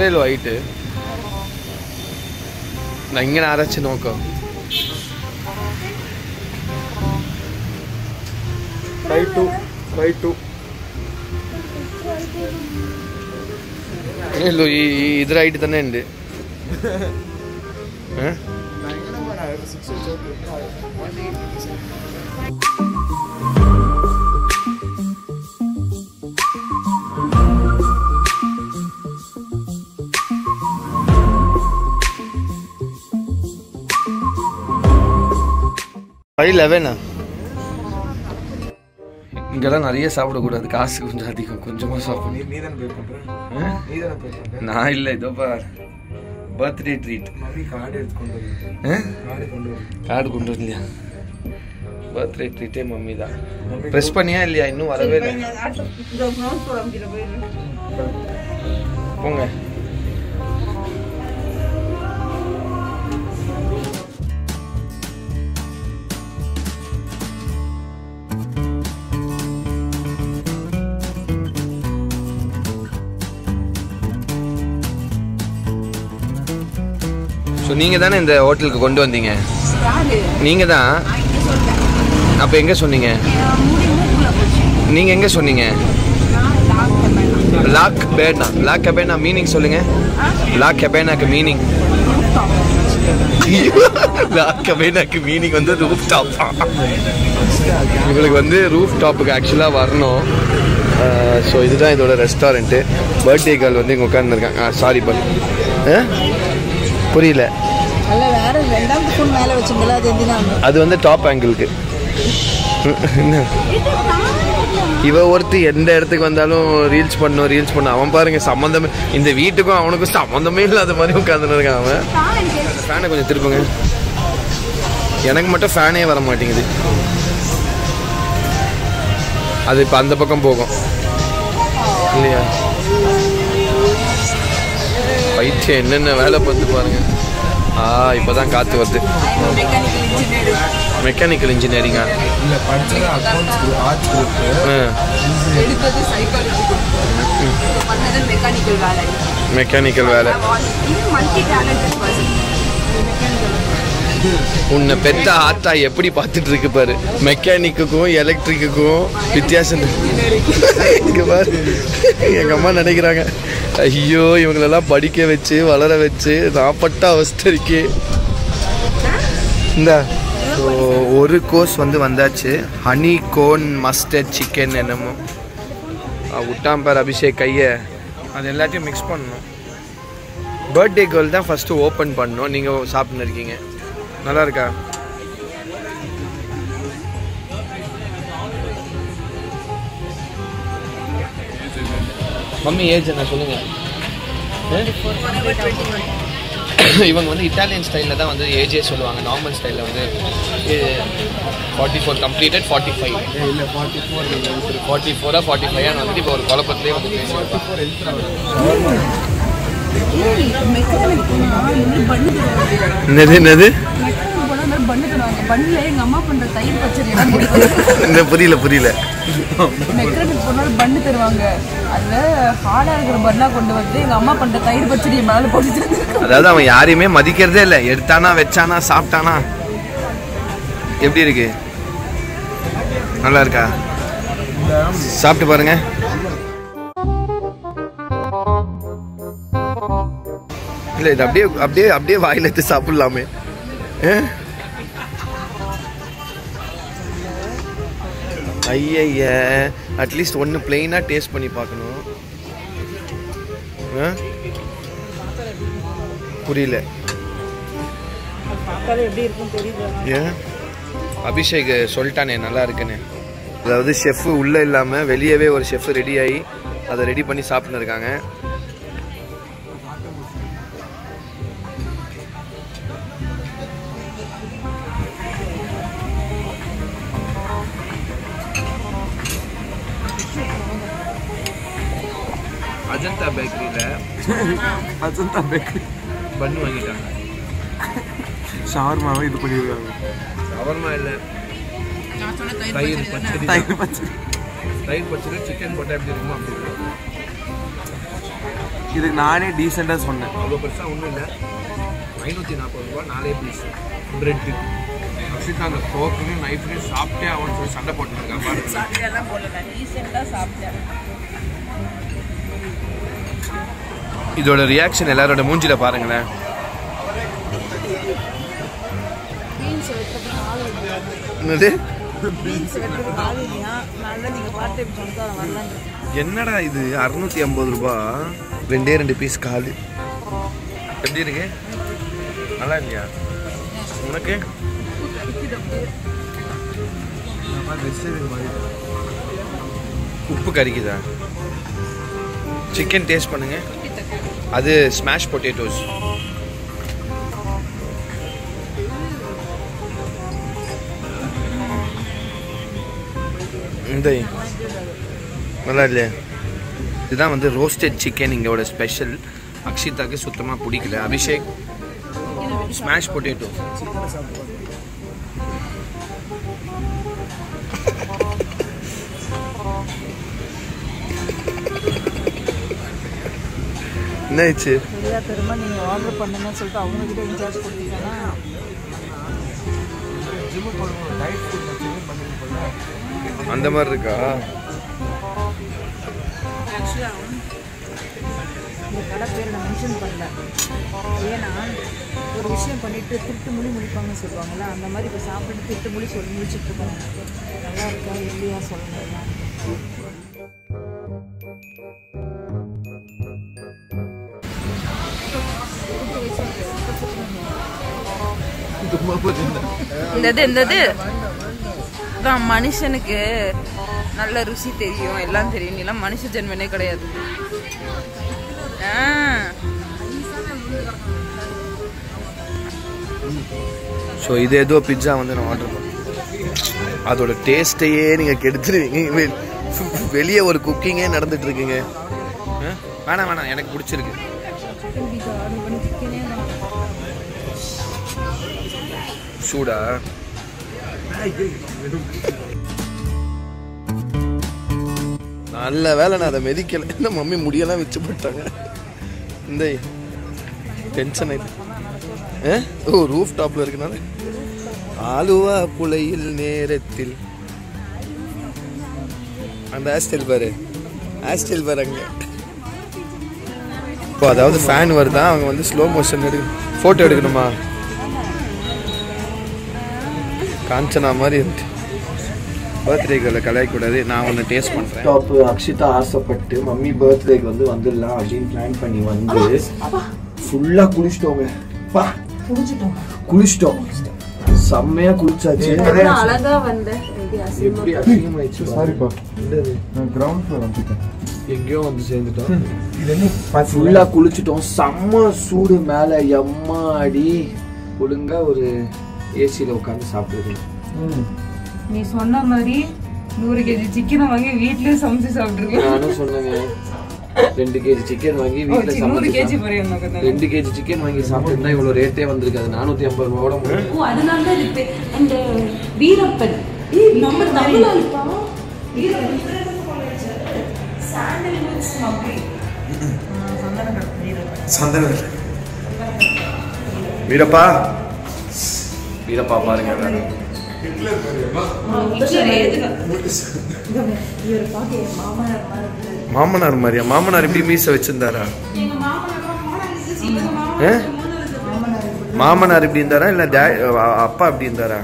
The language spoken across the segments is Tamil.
എത്രയല്ലോ ആയിട്ട് ഞാൻ ഇങ്ങനെ അരച്ച് നോക്കാം ഫൈവ് ടു ഫൈവ് ടു ഇല്ലല്ലോ ഈ ഈ ഇതിലായിട്ട് തന്നെ ഉണ്ട് ഏ ஃபைவ் லெவனா இங்கெல்லாம் நிறைய சாப்பிடக்கூடாது. காசு கொஞ்சம் அதிகம். கொஞ்சமாக பண்ற? நான் இல்லை இதோ பார். பர்த்டே ட்ரீட் கார்டு கொண்டு வரலையா? பர்த்டே ட்ரீட்டே மம்மி தான். ப்ரெஸ் பண்ணியா இல்லையா? இன்னும் வரவே இல்லை. போங்க. ஸோ நீங்கள் தானே இந்த ஹோட்டலுக்கு கொண்டு வந்தீங்க? நீங்கள் தான்? அப்போ எங்கே சொன்னீங்க? நீங்கள் எங்கே சொன்னீங்க? லாக் பேனா. லாக் கபேனா மீனிங் சொல்லுங்க. லாக் கபேனாக்கு மீனிங் லாக் கபேனாக்கு மீனிங் வந்து ரூஃப் டாப் இவங்களுக்கு வந்து ரூஃப் டாப்புக்கு ஆக்சுவலாக வரணும். ஸோ இதுதான் இதோட ரெஸ்டாரண்ட்டு பர்த்டே கேர்ள் வந்து இங்கே உட்காந்துருக்காங்க சாரி பண்ணு புரியல. அது வந்து டாப் ஆங்கிளுக்கு இவ ஒருத்தி எந்த இடத்துக்கு வந்தாலும் ரீல்ஸ் பண்ணும் ரீல்ஸ் பண்ணும். அவன் பாருங்க சம்மந்தமே இந்த வீட்டுக்கும் அவனுக்கும் சம்மந்தமே இல்லாத மாதிரி உட்காந்துன்னு இருக்கான் அவன். ஃபேனை கொஞ்சம் திருப்புங்க. எனக்கு மட்டும் ஃபேனே வர மாட்டேங்குது. அது இப்போ அந்த பக்கம் போகும். இல்லையா? பைத்தியம் என்னென்ன வேலை பார்த்து பாருங்கள் ஆ இப்போ தான் காற்று வருது மெக்கானிக்கல் இன்ஜினியரிங்கா இல்லை மெக்கானிக்கல் வேலை. மெக்கானிக்கல் வேலை. உன்னை பெத்த ஆத்தா எப்படி பார்த்துட்டு இருக்கு பாரு. மெக்கானிக்குக்கும் எலக்ட்ரிக்குக்கும் வித்தியாசம் இங்க பாரு. எங்கள் அம்மா நினைக்கிறாங்க ஐயோ இவங்களெல்லாம் படிக்க வச்சு வளர வச்சு நாப்பட்ட அவஸ்தை இருக்கே. இந்த ஸோ ஒரு கோர்ஸ் வந்து வந்தாச்சு. ஹனி கோன் மஸ்டர்ட் சிக்கன் என்னமோ. அஹ் விட்டான் அபிஷேக் கையை. அது எல்லாத்தையும் மிக்ஸ் பண்ணணும். பர்த்டே கேர்ள் தான் ஃபஸ்ட்டு ஓப்பன் பண்ணோம் நீங்கள் சாப்பிட்னு இருக்கீங்க. நல்லா இருக்கா மம்மி ஏஜ் என்ன சொல்லுங்க? இவங்க வந்து இட்டாலியன் ஸ்டைலில் தான் வந்து ஏஜே சொல்லுவாங்க. நார்மல் ஸ்டைலில் வந்து forty four completed forty five இல்ல ஃபார்ட்டி ஃபோர் ஃபார்ட்டி ஃபோராக ஃபார்ட்டி ஃபைவ் வந்துட்டு இப்போ ஒரு குழப்பத்திலே வந்து என்னது என்னது? பண்ணில எங்க அம்மா பண்ற தயிர் பச்சடி இந்த புரியல புரியல. மெக்கானிக் போனாலும் பண்ணு தருவாங்க. அதுல ஹார்டா இருக்கிற பண்ணா கொண்டு வந்து எங்க அம்மா பண்ற தயிர் பச்சடியை மேல போட்டு அதாவது அவன் யாரையுமே மதிக்கிறதே இல்லை. எடுத்தானா வச்சானா சாப்பிட்டானா? எப்படி இருக்கு? நல்லா இருக்கா? சாப்பிட்டு பாருங்க. இல்ல இது அப்படியே அப்படியே அப்படியே வாயில எடுத்து சாப்பிடலாமே. ஐய அட்லீஸ்ட் ஒன்று பிளெயினாக டேஸ்ட் பண்ணி பார்க்கணும்? புரியல. ஏன் அபிஷேக் சொல்லிட்டானே நல்லா இருக்குன்னு. அதாவது ஷெஃப் உள்ளே இல்லாமல் வெளியவே ஒரு ஷெஃப் ரெடி ஆகி அதை ரெடி பண்ணி சாப்பிட்டுன்னு இருக்காங்க. அஜந்தா பேக்கரியில் அஜந்தா பேக்கரி பண்ணு வாங்கிட்டாங்க. ஷவர்மாவை இது பண்ணிருக்காங்க. அவர்மா இல்லை. தயிர் பச்சடி தயிர் பச்சடி. தயிர் பச்சடி சிக்கன் போட்டால் எப்படி இருக்குமோ அப்படி இருக்கும். இதுக்கு நானே டீசெண்டாக சொன்னேன். அவ்வளோ பெருசாக ஒன்றும் இல்லை. ஐநூற்றி நாற்பது ரூபா நாலே பீஸ் பிரெட்டு அக்ஷிதா அந்த ஃபோர்க்கையும் நைஃப்லையும் சாப்பிட்டே அவன் சொல்லி சண்டை போட்டுருக்கான் பாருங்க. சாப்பிட்டேன் சாப்பிட்டேன் இதோட ரியாக்ஷன் எல்லாரோட மூஞ்சில பாருங்களேன். என்னது? என்னடா இது? அறுநூத்தி ஐம்பது ரூபா? ரெண்டே ரெண்டு பீஸ் கால். எப்படி இருக்கு? நல்லா இல்லையா? உனக்கு? உப்பு கறிக்குதா சிக்கன் டேஸ்ட் பண்ணுங்க. அது ஸ்மாஷ் பொட்டேட்டோஸ் இந்த நல்லா இல்லையா? இதுதான் வந்து ரோஸ்டட் சிக்கன் இங்கோட ஸ்பெஷல் அக்ஷிதாக்கு சுத்தமாக பிடிக்கல. அபிஷேக் ஸ்மாஷ் பொட்டேட்டோ என்ன ஆயிடுச்சு சரியா திரும்ப நீங்கள் ஆர்டர் பண்ணுங்கன்னு சொல்லிட்டு அவங்ககிட்ட இன்சார்ஜ் கொடுத்தீங்கன்னா அந்த மாதிரி இருக்கா? இந்த கடை பேர் நான் மென்ஷன் பண்ணல. ஏன்னா ஒரு விஷயம் பண்ணிட்டு திருட்டு மொழி முடிப்பாங்கன்னு சொல்லுவாங்கல்ல அந்த மாதிரி இப்போ சாப்பிட்டு திருட்டு மொழி சொல்லி முடிச்சுட்டு இருக்கோம். நல்லா இருக்கா? இல்லையா? சொல்லுங்க. இந்த இது இந்த இது தான் மனுஷனுக்கு நல்ல ருசி தெரியும் எல்லாம் தெரியும். எல்லாம் மனுஷ ஜென்மனே கிடையாது. ஸோ இது ஏதோ பிட்சா வந்து நான் ஆர்டர் பண்ணேன். அதோட டேஸ்ட்டையே நீங்கள் கெடுத்துருவீங்க. வெளியே ஒரு குக்கிங்கே நடந்துட்டு இருக்குங்க? வேணாம் வேணாம். எனக்கு பிடிச்சிருக்கு. சூடா? நல்ல வேலை நான் அதை மெதிக்கல. என்ன மம்மி முடியெல்லாம் வச்சு போட்டாங்க? இந்த டென்ஷன் ஆயிடுச்சு ஓ ரூஃப் டாப்ல இருக்கனால. ஆலுவா புலையில் நேரத்தில். அந்த ஹேர்ஸ்டைல் பாரு. ஹேர்ஸ்டைல் பாரு அங்கே. இப்போ அதாவது ஃபேன் வருதா? அவங்க வந்து ஸ்லோ மோஷன் எடுக்க ஃபோட்டோ எடுக்கணுமா? காஞ்சனா மாதிரி இருக்கு. பர்த்டேக்களை கலாயக்கூடாது நான் ஒன்று டேஸ்ட் பண்ணுறேன் டாப் அக்ஷிதா ஆசைப்பட்டு மம்மி பர்த்டேக்கு வந்து வந்துடலாம் அப்படின்னு பிளான் பண்ணி வந்து ஃபுல்லா குளிச்சிட்டோங்க. பா. குளிச்சிட்டோம். செம்மையா குளிச்சாச்சு. அழகா வந்த எப்படி அசிங்கமாயிடுச்சு சாரிப்பா கிரவுண்ட் ஃப்ளோர் வந்துட்டேன். எங்கேயோ வந்து சேர்ந்துட்டோம். இது என்ன ஃபுல்லா குளிச்சிட்டோம். செம்ம சூடு மேல. எம்மாடி. ஒழுங்கா ஒரு ஏசியில உட்காந்து சாப்பிடுறது. நீ சொன்ன மாதிரி நூறு கேஜி சிக்கனை வாங்கி வீட்லயே சமைச்சு சாப்பிட்டுருக்கேன் நானும் சொன்னேங்க. ரெண்டு கேஜி சிக்கன் வாங்கி வீட்டுல சமைச்சு ரெண்டு கேஜி சிக்கன் வாங்கி சாப்பிட்டுருந்தா இவ்வளவு ரேட்டே வந்திருக்காது நானூத்தி ஐம்பது ரூபாயோட முடியும் அதனால அந்த வீரப்பன். நம்ம தமிழாளிப்பா சந்தன வீரப்பா. வீரப்பா பாருங்க. மாமனார் மாதிரியா? மாமனார் எப்படி மீச வச்சிருந்தாரா? மாமனார் இப்படி இருந்தாரா? இல்ல அப்பா இப்படி இருந்தாரா?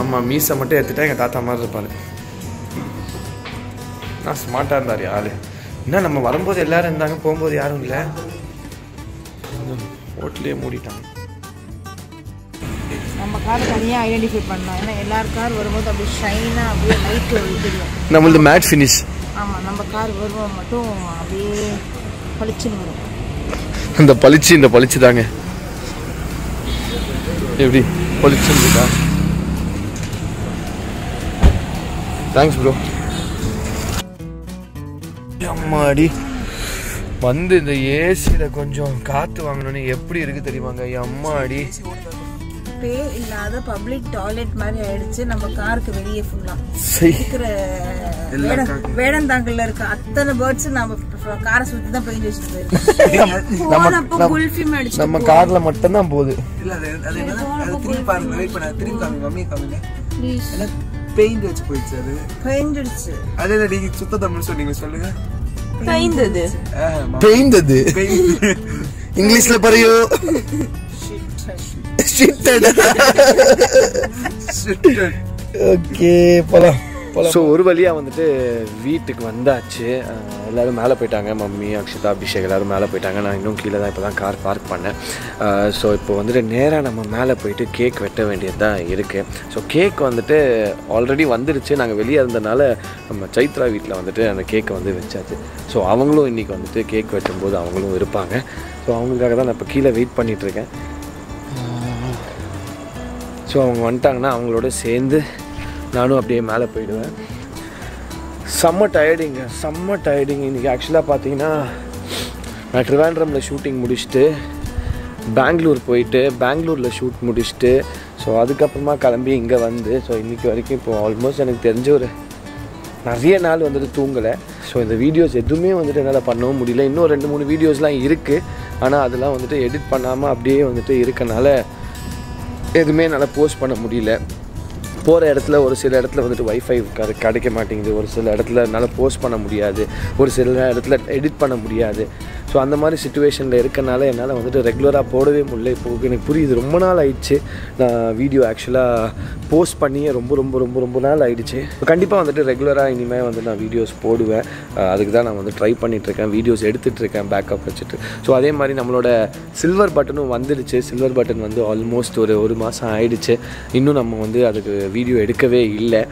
ஆமா மீசை மட்டும் எடுத்துட்டா எங்க தாத்தா மாதிரி இருப்பாரு. நான் ஸ்மார்ட்டா இருந்தாரு ஆளு. என்ன நம்ம வரும்போது எல்லாரும் இருந்தாங்க போகும்போது யாரும் இல்லை? ஹோட்டலே மூடிட்டாங்க. நம்ம கார் தனியா ஐடென்டிஃபை பண்ணலாம். ஏன்னா எல்லார் கார் வரும்போது அப்படியே ஷைனா அப்படியே லைட் தெரியும். நம்மளது மேட் ஃபினிஷ் ஆமா நம்ம கார் வரும்போது மட்டும் அப்படியே பளிச்சுன்னு வரும். இந்த பளிச்சு இந்த பளிச்சு தாங்க. எப்படி? பளிச்சுன்னு இருக்கா? தேங்க்ஸ் ப்ரோ அம்மாடி வந்து இந்த ஏசியில் கொஞ்சம் காற்று வாங்கணும்னு எப்படி இருக்கு தெரியுமாங்க? அம்மாடி பைப்பே இல்லாத பப்ளிக் டாய்லெட் மாதிரி ஆயிடுச்சு. நம்ம காருக்கு வெளியே ஃபுல்லா இருக்கிற வேட வேடந்தாங்கல்ல இருக்க அத்தனை பேர்ட்ஸ் நம்ம காரை சுத்தி தான் பெயிண்ட் வச்சுட்டு அடிச்சு நம்ம கார்ல மட்டும்தான் போகுது. இல்ல அது அது என்னன்னா அது திரும்பி பாருங்க. வெயிட் பண்ண திரும்பி காமிங்க. மம்மி காமிங்க பெயிண்ட் வச்சு போயிடுச்சு அது. பெயிஞ்சிடுச்சு அதே தான் நீங்க சுத்த தமிழ் சொன்னீங்க சொல்லுங்க. பெய்ந்தது. பெய்ந்தது. இங்கிலீஷ்ல பரையோ ஓகே போலாம் ஸோ ஒரு வழியாக வந்துட்டு வீட்டுக்கு வந்தாச்சு. எல்லோரும் எல்லாரும் மேலே போயிட்டாங்க. மம்மி அக்ஷிதா அபிஷேக் எல்லாரும் மேலே போயிட்டாங்க. நான் இன்னும் கீழே தான் இப்போ தான் கார் பார்க் பண்ணேன். ஸோ இப்போ வந்துட்டு நேராக நம்ம மேலே போயிட்டு கேக் வெட்ட வேண்டியது தான் இருக்குது ஸோ கேக் வந்துட்டு ஆல்ரெடி வந்துருச்சு. நாங்கள் வெளியே இருந்தனால நம்ம சைத்ரா வீட்டில் வந்துட்டு அந்த கேக்கை வந்து வச்சாச்சு. ஸோ அவங்களும் இன்றைக்கி வந்துட்டு கேக் வெட்டும்போது அவங்களும் இருப்பாங்க. ஸோ அவங்களுக்காக தான் நான் இப்போ கீழே வெயிட் பண்ணிகிட்ருக்கேன் ஸோ அவங்க வந்துட்டாங்கன்னா அவங்களோட சேர்ந்து நானும் அப்படியே மேலே போயிடுவேன். செம்ம டயர்டிங்க செம்ம டயர்டிங் இன்றைக்கி ஆக்சுவலாக பார்த்தீங்கன்னா நான் ட்ரிவாண்ட்ரமில் ஷூட்டிங் முடிச்சுட்டு பெங்களூர் போயிட்டு பெங்களூரில் ஷூட் முடிச்சுட்டு ஸோ அதுக்கப்புறமா கிளம்பி இங்கே வந்து ஸோ இன்றைக்கி வரைக்கும் இப்போது ஆல்மோஸ்ட் எனக்கு தெரிஞ்ச ஒரு நிறைய நாள் வந்துட்டு தூங்கலை. ஸோ இந்த வீடியோஸ் எதுவுமே வந்துட்டு என்னால் பண்ணவும் முடியல. இன்னும் ரெண்டு மூணு வீடியோஸ்லாம் இருக்குது ஆனால் அதெல்லாம் வந்துட்டு எடிட் பண்ணாமல் அப்படியே வந்துட்டு இருக்கனால எதுவுமே என்னால் போஸ்ட் பண்ண முடியல. போகிற இடத்துல ஒரு சில இடத்துல வந்துட்டு வைஃபை கிடைக்க மாட்டேங்குது. ஒரு சில இடத்துல என்னால் போஸ்ட் பண்ண முடியாது. ஒரு சில இடத்துல எடிட் பண்ண முடியாது. ஸோ அந்த மாதிரி சுச்சுவேஷனில் இருக்கனால என்னால் வந்துட்டு ரெகுலராக போடவே முடியல. இப்போ எனக்கு புரியுது. ரொம்ப நாள் ஆயிடுச்சு. நான் வீடியோ ஆக்சுவலாக போஸ்ட் பண்ணியே ரொம்ப ரொம்ப ரொம்ப ரொம்ப நாள் ஆயிடுச்சு. கண்டிப்பாக வந்துட்டு ரெகுலராக இனிமேல் வந்து நான் வீடியோஸ் போடுவேன். அதுக்கு தான் நான் வந்து ட்ரை பண்ணிகிட்ருக்கேன் வீடியோஸ் எடுத்துகிட்ருக்கேன் பேக்கப் வச்சுட்டு. ஸோ அதே மாதிரி நம்மளோட சில்வர் பட்டனும் வந்துடுச்சு. சில்வர் பட்டன் வந்து ஆல்மோஸ்ட் ஒரு ஒரு மாதம் ஆயிடுச்சு. இன்னும் நம்ம வந்து அதுக்கு வீடியோ எடுக்கவே இல்லை.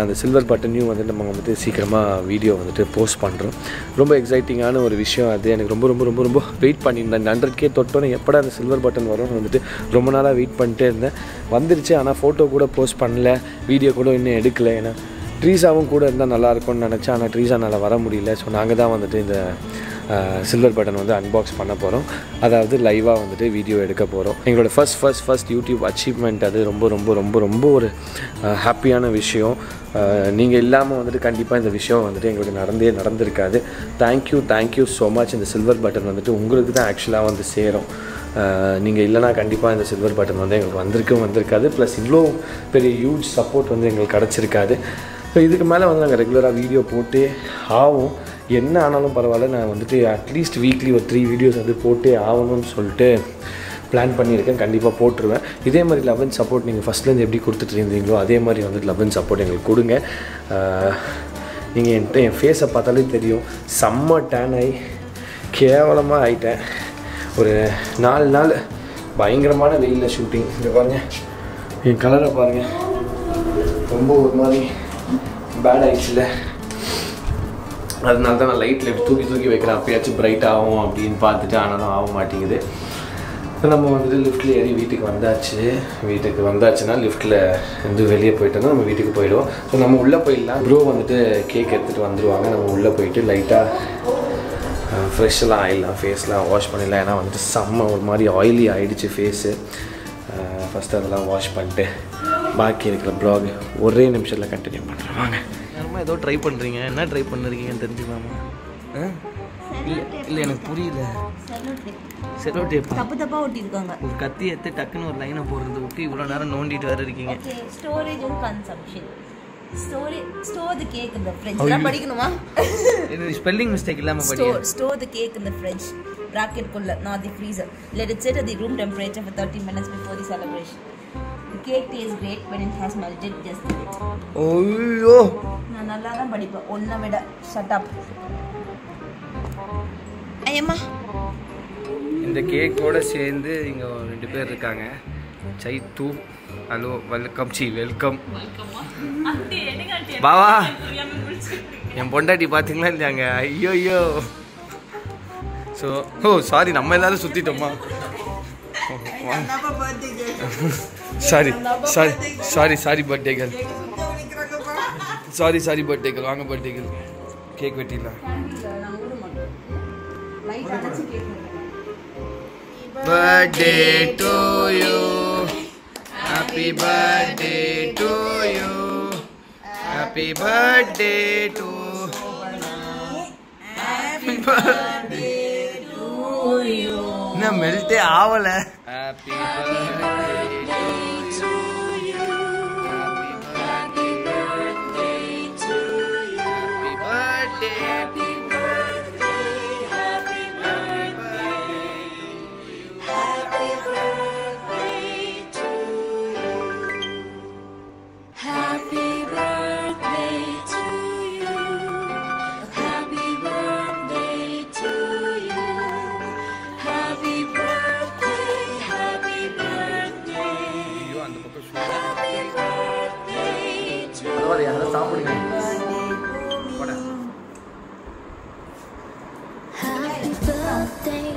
அந்த சில்வர் பட்டனையும் வந்து நம்ம வந்துட்டு சீக்கிரமாக வீடியோ வந்துட்டு போஸ்ட் பண்ணுறோம் ரொம்ப எக்ஸைட்டிங்கான ஒரு விஷயம் அது. எனக்கு ரொம்ப ரொம்ப ரொம்ப ரொம்ப வெயிட் பண்ணியிருந்தேன். ஹண்ட்ரட் கே தொட்டோன்னு எப்படா அந்த சில்வர் பட்டன் வரும்னு வந்துட்டு ரொம்ப நாளாக வெயிட் பண்ணிட்டே இருந்தேன். வந்துருச்சு ஆனால் ஃபோட்டோ கூட போஸ்ட் பண்ணல. வீடியோ கூட இன்னும் எடுக்கலை. ஏன்னா ட்ரீஸாவும் கூட இருந்தால் நல்லாயிருக்கும்னு நினச்சேன். ஆனால் ட்ரீஸானால் வர முடியல. ஸோ நாங்கள் தான் வந்துட்டு இந்த சில்வர் பட்டன் வந்து அன்பாக்ஸ் பண்ண போகிறோம் அதாவது லைவாக வந்துட்டு வீடியோ எடுக்க போகிறோம் எங்களோட first first first YouTube achievement அது ரொம்ப ரொம்ப ரொம்ப ரொம்ப ஒரு ஹாப்பியான விஷயம். நீங்கள் இல்லாமல் வந்துட்டு கண்டிப்பாக இந்த விஷயம் வந்துட்டு எங்களுக்கு நடந்தே நடந்திருக்காது. Thank you thank you so much இந்த சில்வர் பட்டன் வந்துட்டு உங்களுக்கு தான் ஆக்சுவலாக வந்து சேரும். நீங்கள் இல்லைனா கண்டிப்பாக இந்த சில்வர் பட்டன் வந்து எங்களுக்கு வந்திருக்கும் வந்திருக்காது. ப்ளஸ் இவ்வளோ பெரிய ஹியூஜ் சப்போர்ட் வந்து எங்களுக்கு கிடச்சிருக்காது. ஸோ இதுக்கு மேலே வந்து நாங்கள் ரெகுலராக வீடியோ போட்டே ஆகும் என்ன ஆனாலும் பரவாயில்ல நான் வந்துட்டு அட்லீஸ்ட் வீக்லி ஒரு த்ரீ வீடியோஸ் வந்து போட்டே ஆகணும்னு சொல்லிட்டு பிளான் பண்ணியிருக்கேன். கண்டிப்பாக போட்டுருவேன். இதே மாதிரி லவ் அண்ட் சப்போர்ட் நீங்கள் ஃபஸ்ட்லேருந்து எப்படி கொடுத்துட்டு இருந்தீங்களோ அதே மாதிரி வந்துட்டு லவ் அண்ட் சப்போர்ட் எங்களுக்கு கொடுங்க. நீங்கள் என்கிட்ட என் ஃபேஸை பார்த்தாலே தெரியும். செம்ம டேன் ஆகி கேவலமாக ஆயிட்டேன். ஒரு நாலு நாள் பயங்கரமான வெயிலில் ஷூட்டிங் இங்கே பாருங்கள் என் கலரை பாருங்கள் ரொம்ப ஒரு மாதிரி பேட் ஆயிடுச்சுல. அதனால தான் நான் லைட்டில் தூக்கி தூக்கி வைக்கிறேன். அப்பயாச்சும் பிரைட் ஆகும் அப்படின்னு பார்த்துட்டு ஆனாலும் ஆக மாட்டேங்குது. நம்ம வந்துட்டு லிஃப்ட்டில் ஏறி வீட்டுக்கு வந்தாச்சு. வீட்டுக்கு வந்தாச்சுன்னா லிஃப்ட்டில் வந்து வெளியே போயிட்டோம்னா நம்ம வீட்டுக்கு போயிடுவோம். ஸோ நம்ம உள்ளே போயிடலாம். ப்ரோ வந்துட்டு கேக் எடுத்துகிட்டு வந்துடுவாங்க நம்ம உள்ளே போயிட்டு லைட்டாக ஃப்ரெஷ்ஷெல்லாம் ஆயிடலாம். ஃபேஸ்லாம் வாஷ் பண்ணிடலாம். ஏன்னா வந்துட்டு செம்ம ஒரு மாதிரி ஆயிலி ஆகிடுச்சு ஃபேஸு ஃபஸ்ட்டு அதெல்லாம் வாஷ் பண்ணிட்டு பாக்கி இருக்கிற ப்ளாக் ஒரே நிமிஷத்தில் கண்டினியூ பண்ணுறேன் வாங்க. நேரமா ஏதோ ட்ரை பண்ணுறீங்க என்ன ட்ரை பண்ணிருக்கீங்கன்னு தெரிஞ்சுக்கலாமா? இல்லை இல்லை எனக்கு புரியல. செலோ டேப்பா தப்பு தப்பா ஒட்டியிருக்காங்க. ஒரு கத்தி எடுத்து டக்குன்னு ஒரு லைனை போடுறது விட்டு இவ்வளோ நேரம் நோண்டிட்டு வேற இருக்கீங்க. Storage and consumption storage store the cake இந்த ஃப்ரெஞ்ச் படிக்கணுமா? இது ஸ்பெல்லிங் மிஸ்டேக் இல்லாமல் படி store store the cake the fridge. Bracket குள்ள not the freezer. Let it sit at the room temperature for 30 minutes before the celebration. the cake tastes great when it has melted just a bit ஐயோ. நான் நல்லா தான் படிப்பேன். ஒன்றை விட ஷட் அப் ஐயம்மா இந்த கேக்கோட சேர்ந்து இங்கே ரெண்டு பேர் இருக்காங்க. Saithu hello welcome see welcome. பாவா என் பொண்டாட்டி பார்த்தீங்களா இல்லையாங்க? ஐயோ ஐயோ ஸோ ஓ சாரி நம்ம எல்லாரும் சுற்றிட்டோமா sorry sorry sorry sorry birthday girl sorry sorry birthday girl வாங்க birthday girl cake வெட்டிடலாம். Birthday to you happy birthday to you happy birthday to என்ன மெல்ட்டே ஆவல. Happy Happy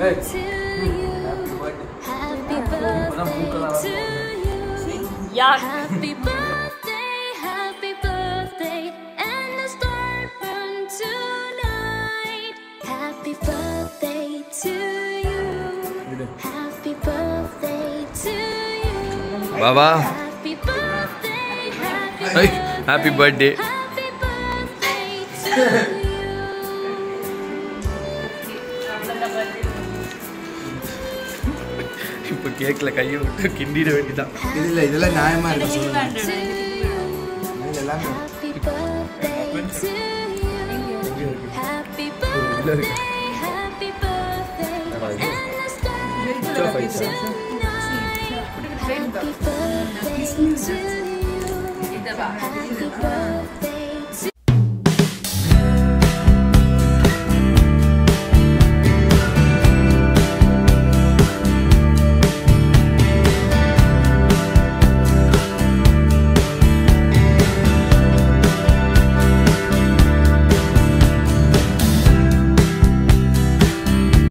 birthday to you. Happy birthday to you. Happy birthday, happy birthday, and the star burn tonight. Happy birthday to you. Happy birthday to you. Baba Happy birthday, happy Hey, birthday. happy birthday. Happy birthday to you. இப்போ கேக்ல கையை விட்டு கிண்டிட வேண்டியதான் இல்ல இதெல்லாம் நியாயமா இருக்கு சொல்லுங்க. To you. இது எல்லாமே Happy birthday to you.